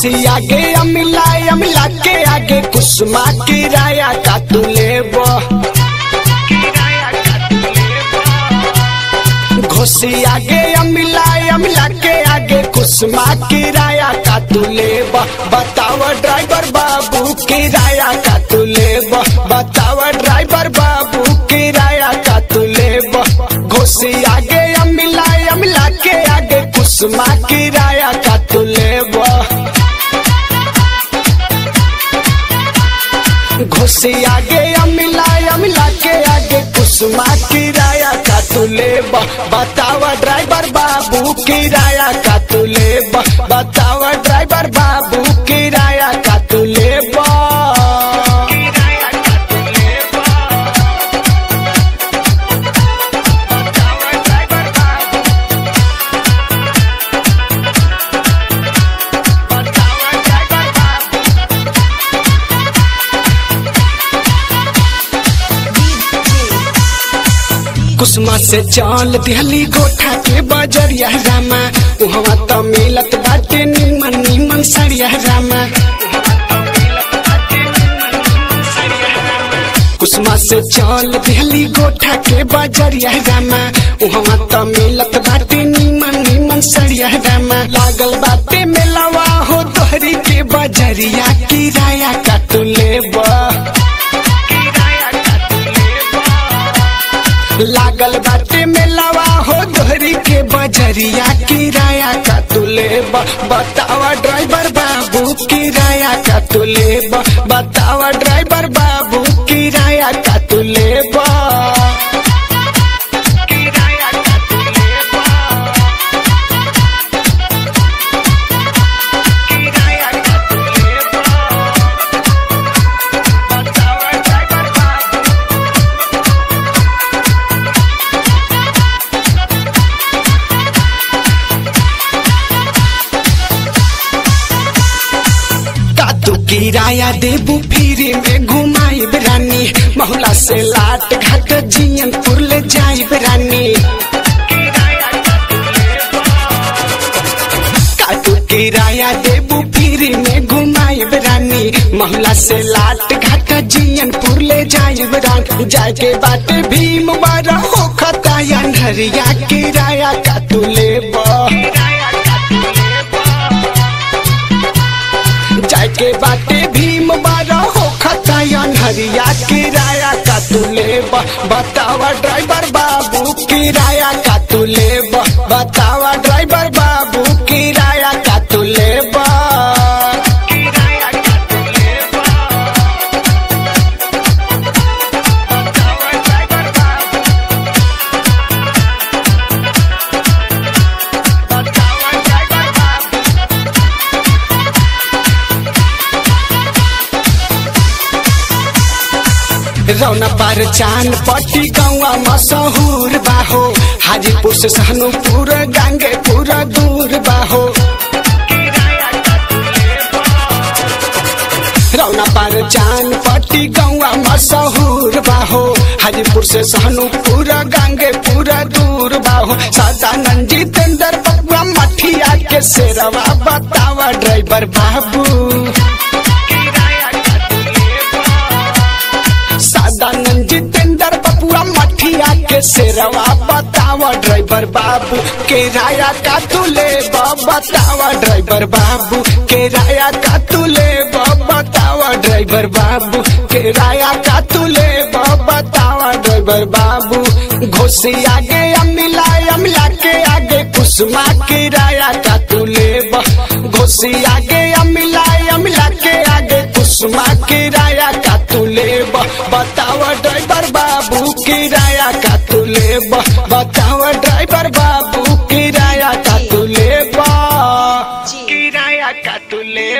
घुसी आगे, अमिला अमिला के आगे, कुसुमा किराया का तू ले घुसी आगे, अमिला अमिला के आगे, कुसुमा किराया का तू लेबो बताओ ड्राइवर बाबू किराया का तू ले बताओ ड्राइवर बाबू किराया का तू लेबो घुसी आगे, अमिला अमिला के आगे, कुसुमा का कुसुमा किराया का तू ले बतावा ड्राइवर बाबू किराया का तू ले बतावा ड्राइवर बाबू किराया कुसुमा से चल दिहली गोठा के बजरिया रामा। उहवा तो मिलत बाटे निमन निमन सरिया रामा। कुसुमा से चल दिहली गोठा के बजरिया रामा। उहवा तो मिलत बाटे निमन निमन सरिया रामा। लागल बाटे मेलावा हो तोहरी के बजरिया, किराया का तू लेबा। लागल बाटे में लवा हो दोहरी के बजरिया, किराया का तू ले बतावा ड्राइवर बाबू, किराया का तू ले बतावा ड्राइवर किराया देबू फिर में घुमाई रानी। महुला से लाट घाट जियनपुर ले जाई रानी। का तू किराया देबू फिर में घुमाई रानी। महुला से लाट घाट जियनपुर ले जाई रानी। जाए के बाटे भीम बारा हो खताया अंधरिया किराया का तू लेबा जाके बाटे किराया का तू ले बतावा ड्राइवर बाबू किराया का रौना पर चाँद पट्टी गौआ मशहूर बाहो। हाजीपुर से सहनुपुर गांगे पूरा दूर बाहो। रौना पर चाँद पट्टी गौआ मशहूर बाहो। हाजीपुर से सहनुपुर गांगे पूरा दूर बाहो। सदानंद जितेंद्र बबुआ मठिया के शेरवा बतावा ड्राइवर बाबू। शेरवा बतावा ड्राइवर बाबू, किराया का तू ले बतावा ड्राइवर बाबू, किराया का तू ले बतावा ड्राइवर बाबू, किराया का तू ले बतावा ड्राइवर बाबू। घोसी आगे, अमिला अमिला के आगे, कुसुमा किराया का तू ले घोसी आगे, अमिला अमिला के आगे, कुसुमा किराया का तू ले बतावा बतावा ड्राइवर बाबू किराया का तू ले किराया का तू ले